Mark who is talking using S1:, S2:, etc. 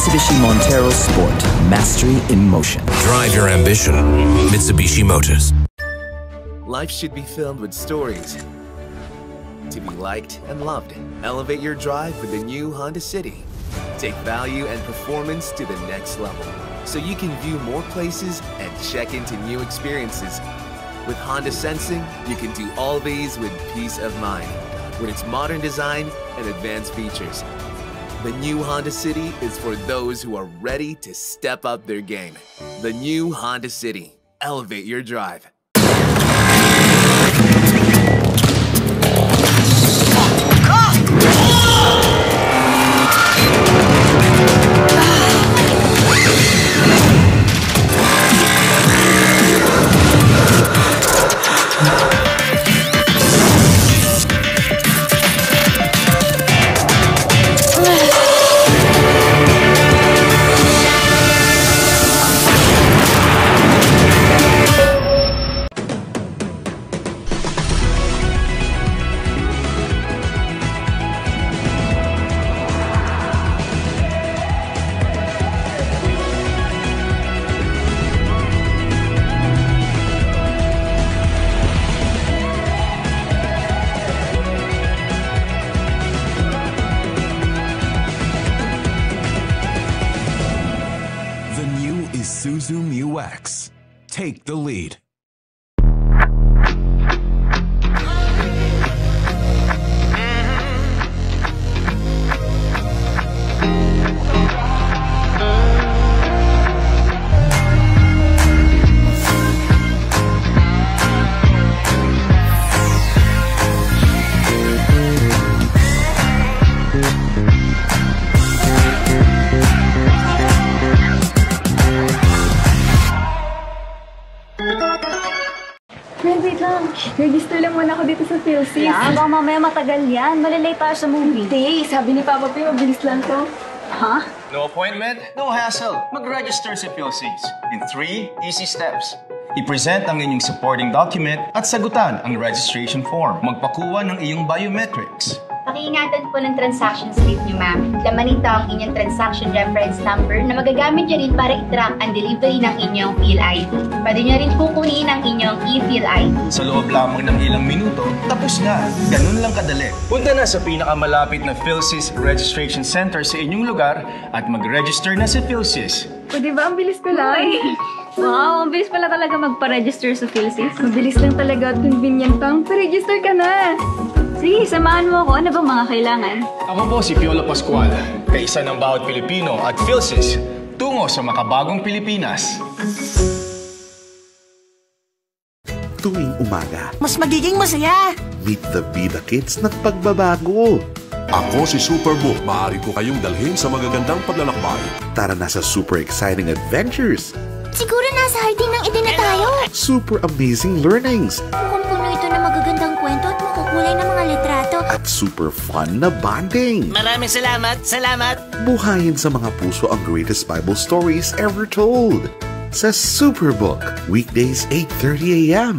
S1: The Mitsubishi Montero Sport. Mastery in motion.
S2: Drive your ambition. Mitsubishi Motors.
S3: Life should be filled with stories. To be liked and loved. Elevate your drive with the new Honda City. Take value and performance to the next level. So you can view more places and check into new experiences. With Honda Sensing, you can do all these with peace of mind. With its modern design and advanced features. The new Honda City is for those who are ready to step up their game. The new Honda City. Elevate your drive.
S4: Wax. Take the lead.
S5: Register lang muna ako dito sa PhilSys.
S6: Yeah, baka mamaya matagal yan. Malilate tayo sa movie.
S5: Hindi, sabi ni Papa P, mabilis lang to.
S6: Ha?
S7: No appointment? No hassle. Mag-register sa PLCs in three easy steps. I-present ang inyong supporting document at sagutan ang registration form. Magpakuha ng iyong biometrics.
S8: Pakiingatan po ng transaction slip niyo, ma'am. Laman nito ang inyong transaction reference number na magagamit niyo rin para i-track ang delivery ng inyong PhilID. Pwede niyo rin kukunin ang inyong e-PhilID.
S7: Sa loob lamang ng ilang minuto, tapos na. Ganun lang kadali. Punta na sa pinakamalapit na PhilSys Registration Center sa inyong lugar at mag-register na sa PhilSys.
S5: O, di ba? Ang bilis ko lang.
S6: Wow, ang bilis pala talaga magpa-register sa PhilSys.
S5: Mabilis lang talaga at convenient pang. Pa-register ka na.
S6: Sige, samahan mo ako. Ano ba mga kailangan?
S7: Ako po si Piolo Pascual, kaisa ng bawat Pilipino at PhilSys, tungo sa makabagong Pilipinas.
S9: tuwing umaga.
S10: Mas magiging masaya!
S9: Meet the Bida Kids na pagbabago.
S11: Ako si Superbook. Maaari ko kayong dalhin sa magagandang paglalakbay.
S9: Tara na sa super exciting adventures.
S10: Siguro nasa hardin ng Eden na tayo.
S9: Super amazing learnings. At super fun na bonding.
S10: Maraming salamat, salamat!
S9: Buhayin sa mga puso ang greatest Bible stories ever told. Sa Superbook, weekdays 8.30 a.m.